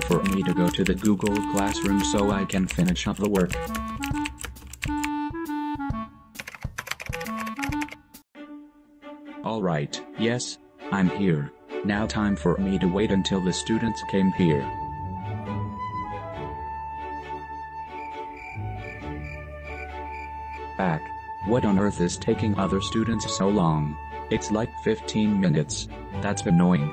time for me to go to the Google Classroom so I can finish up the work. Alright, yes, I'm here. Now time for me to wait until the students came here. Back. What on earth is taking other students so long? It's like 15 minutes. That's annoying.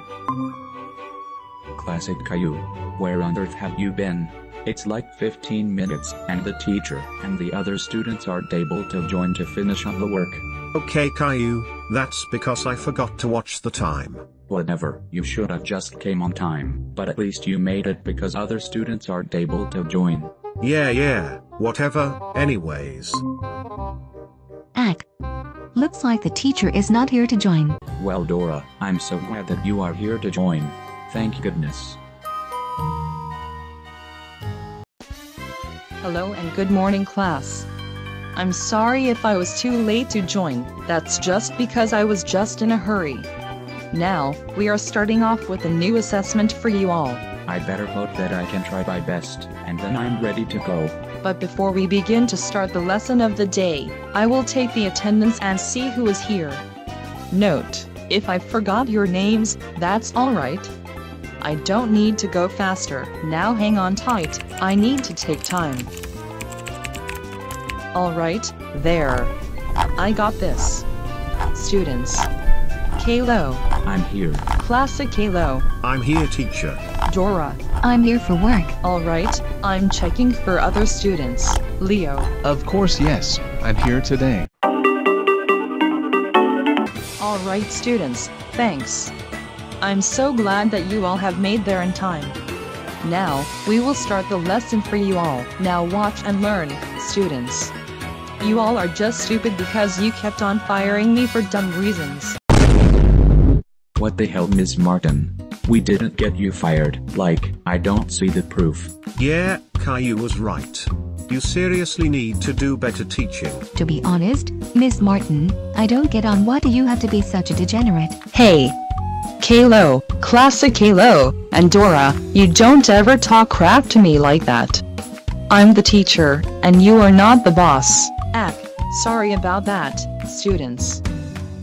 Classic Caillou. Where on earth have you been? It's like 15 minutes, and the teacher and the other students aren't able to join to finish up the work. Okay Caillou, that's because I forgot to watch the time. Whatever, you should have just came on time, but at least you made it because other students aren't able to join. Yeah yeah, whatever, anyways. Ack. Looks like the teacher is not here to join. Well Dora, I'm so glad that you are here to join. Thank goodness. Hello and good morning class. I'm sorry if I was too late to join, that's just because I was just in a hurry. Now, we are starting off with a new assessment for you all. I better hope that I can try my best, and then I'm ready to go. But before we begin to start the lesson of the day, I will take the attendance and see who is here. Note, if I forgot your names, that's alright. I don't need to go faster, now hang on tight, I need to take time. Alright, there. I got this. Students. Caillou, I'm here. Classic Caillou, I'm here teacher. Dora. I'm here for work. Alright, I'm checking for other students. Leo. Of course yes, I'm here today. Alright students, thanks. I'm so glad that you all have made there in time. Now, we will start the lesson for you all. Now watch and learn, students. You all are just stupid because you kept on firing me for dumb reasons. What the hell, Miss Martin? We didn't get you fired. Like, I don't see the proof. Yeah, Caillou was right. You seriously need to do better teaching. To be honest, Miss Martin, I don't get on why do you have to be such a degenerate. Hey! Caillou, classic Caillou, and Dora, you don't ever talk crap to me like that. I'm the teacher, and you are not the boss. Ack, sorry about that, students.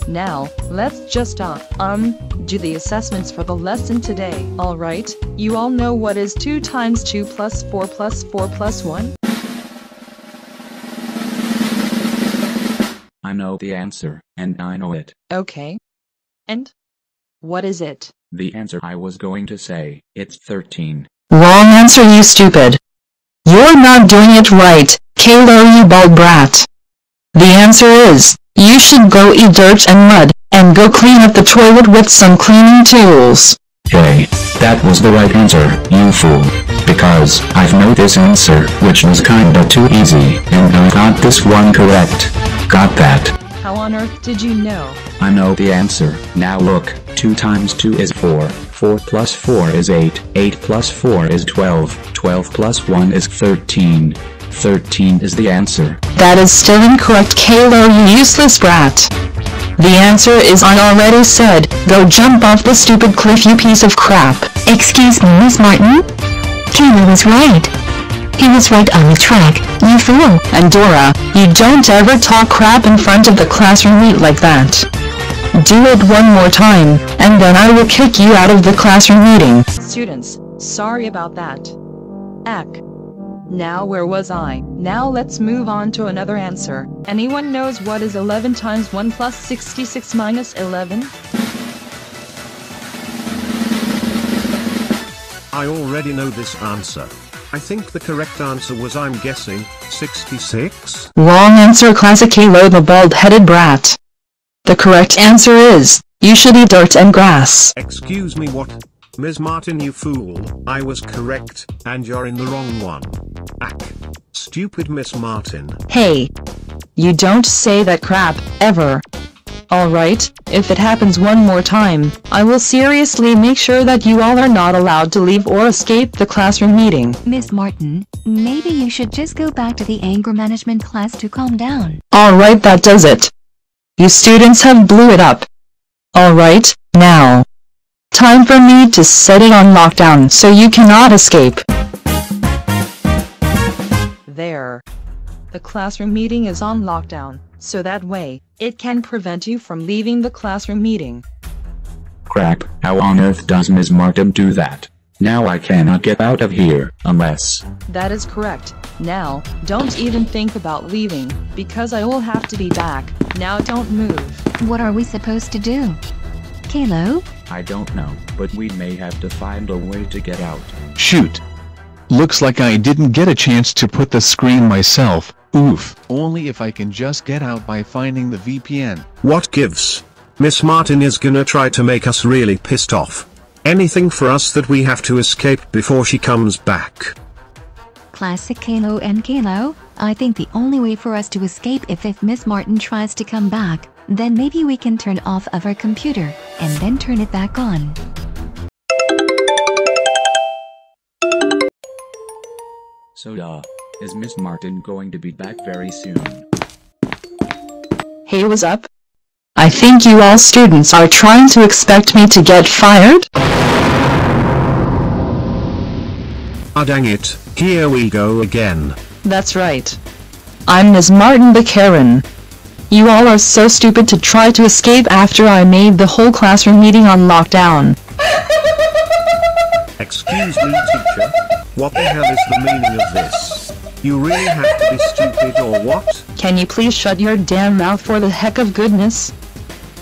Now, let's just uh, um, do the assessments for the lesson today. Alright, you all know what is 2 times 2 plus 4 plus 4 plus 1? I know the answer, and I know it. Okay. And? What is it? The answer I was going to say, it's 13. Wrong answer, you stupid. You're not doing it right, Caillou, you bald brat. The answer is, you should go eat dirt and mud, and go clean up the toilet with some cleaning tools. Hey, that was the right answer, you fool. Because, I've know this answer, which was kinda too easy, and I got this one correct. Got that. How on earth did you know? I know the answer. Now look, 2 times 2 is 4, 4 plus 4 is 8, 8 plus 4 is 12, 12 plus 1 is 13. 13 is the answer. That is still incorrect, Caillou, you useless brat. The answer is I already said, go jump off the stupid cliff, you piece of crap. Excuse me, Miss Martin? Kayla was right. He was right on the track, you fool. And Dora, you don't ever talk crap in front of the classroom meet like that. Do it one more time, and then I will kick you out of the classroom meeting. Students, sorry about that. Ack. Now where was I? Now let's move on to another answer. Anyone knows what is 11 times 1 plus 66 minus 11? I already know this answer. I think the correct answer was I'm guessing, 66? Wrong answer classic Caillou the bald-headed brat. The correct answer is, you should eat dirt and grass. Excuse me what? Ms. Martin you fool, I was correct, and you're in the wrong one. Ack. Stupid Miss Martin. Hey. You don't say that crap, ever. Alright, if it happens one more time, I will seriously make sure that you all are not allowed to leave or escape the classroom meeting. Miss Martin, maybe you should just go back to the anger management class to calm down. Alright that does it. You students have blew it up. Alright, now. Time for me to set it on lockdown so you cannot escape. There. The classroom meeting is on lockdown, so that way, it can prevent you from leaving the classroom meeting. Crap, how on earth does Ms. Martin do that? Now I cannot get out of here, unless... That is correct. Now, don't even think about leaving, because I will have to be back. Now don't move. What are we supposed to do? Caillou? I don't know, but we may have to find a way to get out. Shoot. Looks like I didn't get a chance to put the screen myself, oof. Only if I can just get out by finding the VPN. What gives? Miss Martin is gonna try to make us really pissed off. Anything for us that we have to escape before she comes back. Classic Caillou and Caillou? I think the only way for us to escape if if Miss Martin tries to come back. Then maybe we can turn off of our computer, and then turn it back on. So duh. Is Miss Martin going to be back very soon? Hey what's up? I think you all students are trying to expect me to get fired? Ah dang it, here we go again. That's right. I'm Ms. Martin the Karen. You all are so stupid to try to escape after I made the whole classroom meeting on lockdown. Excuse me teacher, what the hell is the meaning of this? You really have to be stupid or what? Can you please shut your damn mouth for the heck of goodness?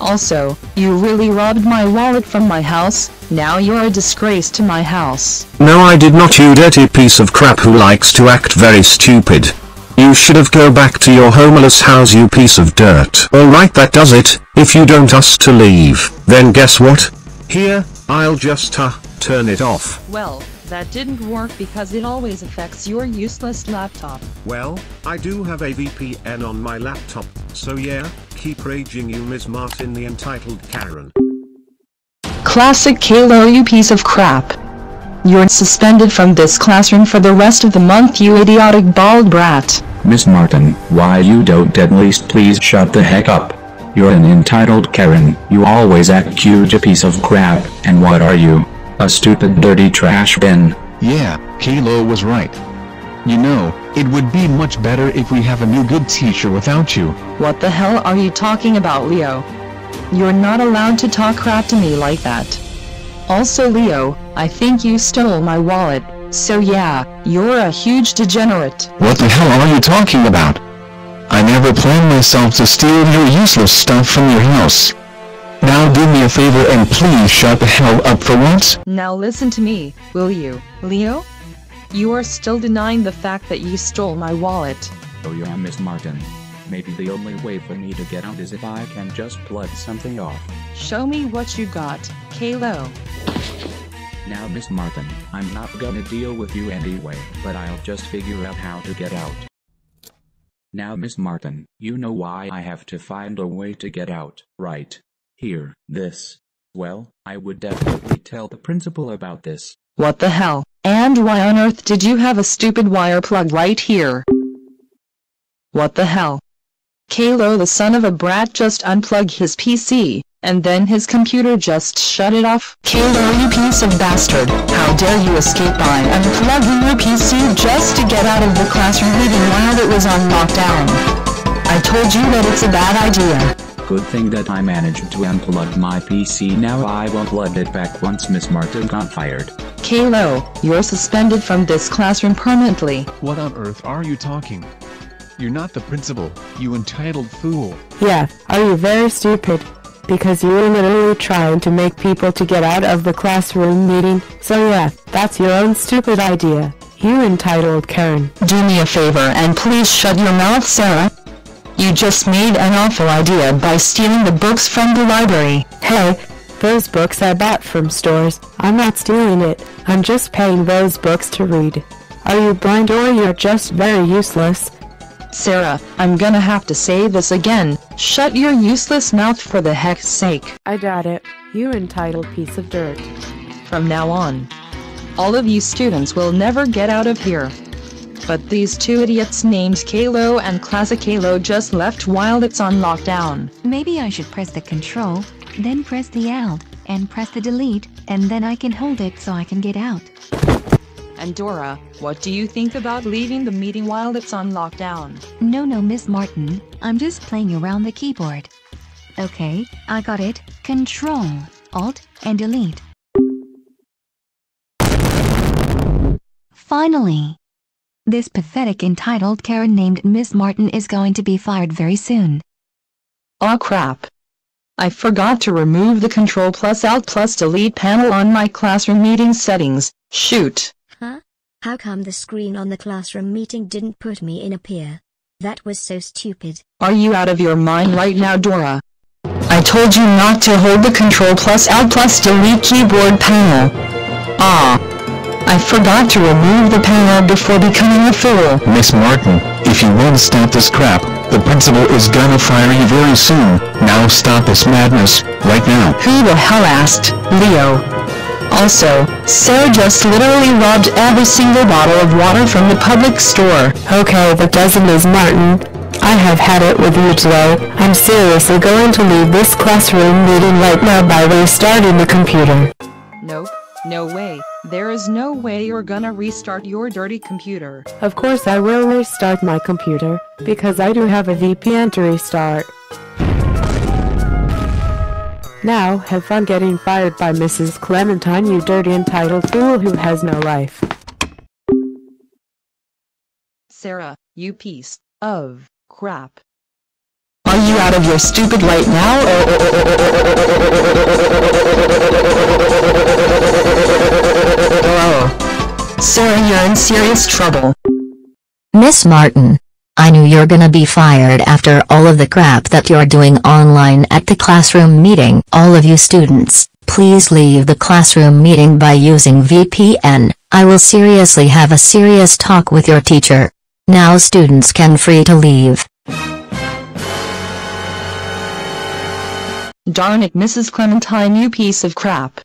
Also, you really robbed my wallet from my house, now you're a disgrace to my house. No I did not you dirty piece of crap who likes to act very stupid. You should have go back to your homeless house you piece of dirt. Alright that does it, if you don't us to leave, then guess what? Here, I'll just uh, turn it off. Well, that didn't work because it always affects your useless laptop. Well, I do have a VPN on my laptop, so yeah, keep raging you Ms. Martin the entitled Karen. Classic Caillou you piece of crap. You're suspended from this classroom for the rest of the month you idiotic bald brat. Miss Martin, why you don't at least please shut the heck up? You're an entitled Karen, you always act cute a piece of crap, and what are you? A stupid dirty trash bin. Yeah, Caillou was right. You know, it would be much better if we have a new good teacher without you. What the hell are you talking about Leo? You're not allowed to talk crap to me like that. Also Leo, I think you stole my wallet, so yeah, you're a huge degenerate. What the hell are you talking about? I never planned myself to steal your useless stuff from your house. Now do me a favor and please shut the hell up for once. Now listen to me, will you, Leo? You are still denying the fact that you stole my wallet. Oh yeah Miss Martin. Maybe the only way for me to get out is if I can just plug something off. Show me what you got, Caillou. Now Miss Martin, I'm not gonna deal with you anyway, but I'll just figure out how to get out. Now Miss Martin, you know why I have to find a way to get out, right? Here, this. Well, I would definitely tell the principal about this. What the hell? And why on earth did you have a stupid wire plug right here? What the hell? Caillou the son of a brat just unplugged his PC, and then his computer just shut it off. Caillou you piece of bastard, how dare you escape by unplugging your PC just to get out of the classroom meeting while it was on lockdown. I told you that it's a bad idea. Good thing that I managed to unplug my PC now I will plug it back once Miss Martin got fired. Caillou, you're suspended from this classroom permanently. What on earth are you talking? You're not the principal, you entitled fool. Yeah, are you very stupid? Because you were literally trying to make people to get out of the classroom meeting, so yeah, that's your own stupid idea. You entitled Karen. Do me a favor and please shut your mouth Sarah. You just made an awful idea by stealing the books from the library. Hey, those books I bought from stores. I'm not stealing it. I'm just paying those books to read. Are you blind or you're just very useless? Sarah, I'm gonna have to say this again. Shut your useless mouth for the heck's sake. I doubt it. You entitled piece of dirt. From now on, all of you students will never get out of here. But these two idiots named Caillou and Classic Caillou just left while it's on lockdown. Maybe I should press the control, then press the alt, and press the delete, and then I can hold it so I can get out. And Dora, what do you think about leaving the meeting while it's on lockdown? No, no, Miss Martin, I'm just playing around the keyboard. Okay, I got it. Control, Alt, and Delete. Finally! This pathetic entitled Karen named Miss Martin is going to be fired very soon. Aw crap. I forgot to remove the Control plus Alt plus Delete panel on my classroom meeting settings. Shoot. Huh? How come the screen on the classroom meeting didn't put me in a peer? That was so stupid. Are you out of your mind right now, Dora? I told you not to hold the Control plus Alt plus Delete keyboard panel. Ah. I forgot to remove the panel before becoming a fool. Miss Martin, if you won't stop this crap, the principal is gonna fire you very soon. Now stop this madness, right now. Who the hell asked, Leo? Also, Sarah just literally robbed every single bottle of water from the public store. Okay, that doesn't Ms. Martin. I have had it with you today. I'm seriously going to leave this classroom meeting right now by restarting the computer. No way. There is no way you're gonna restart your dirty computer. Of course I will restart my computer, because I do have a VPN to restart. Now, have fun getting fired by Mrs. Clementine, you dirty entitled fool who has no life. Sarah, you piece of crap. Out of your stupid right now? Oh. Sarah, you're in serious trouble. Miss Martin. I knew you're gonna be fired after all of the crap that you're doing online at the classroom meeting. All of you students, please leave the classroom meeting by using VPN. I will seriously have a serious talk with your teacher. Now students can free to leave. Darn it, Mrs. Clementine, you piece of crap.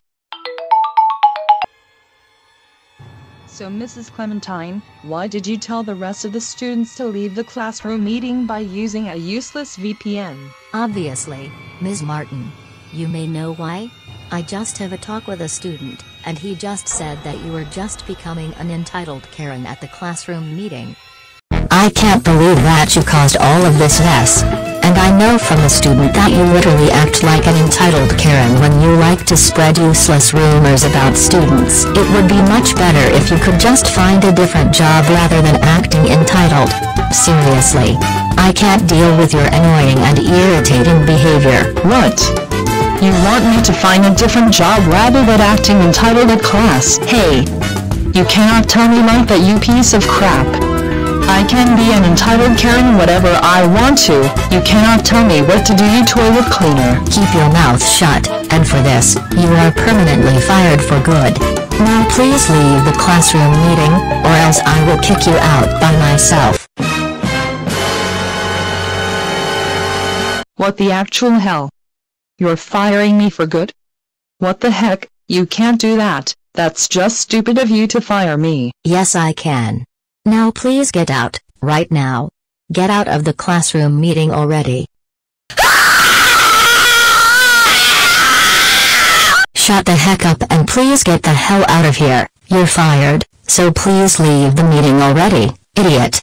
So Mrs. Clementine, why did you tell the rest of the students to leave the classroom meeting by using a useless VPN? Obviously, Ms. Martin. You may know why? I just have a talk with a student, and he just said that you were just becoming an entitled Karen at the classroom meeting. I can't believe that you caused all of this mess. And I know from a student that you literally act like an entitled Karen when you like to spread useless rumors about students. It would be much better if you could just find a different job rather than acting entitled. Seriously. I can't deal with your annoying and irritating behavior. What? You want me to find a different job rather than acting entitled at class? Hey! You cannot tell me like that you piece of crap. I can be an entitled Karen whatever I want to. You cannot tell me what to do you toilet cleaner. Keep your mouth shut, and for this, you are permanently fired for good. Now please leave the classroom meeting, or else I will kick you out by myself. What the actual hell? You're firing me for good? What the heck, you can't do that, that's just stupid of you to fire me. Yes I can. Now please get out, right now. Get out of the classroom meeting already. Shut the heck up and please get the hell out of here. You're fired, so please leave the meeting already, idiot.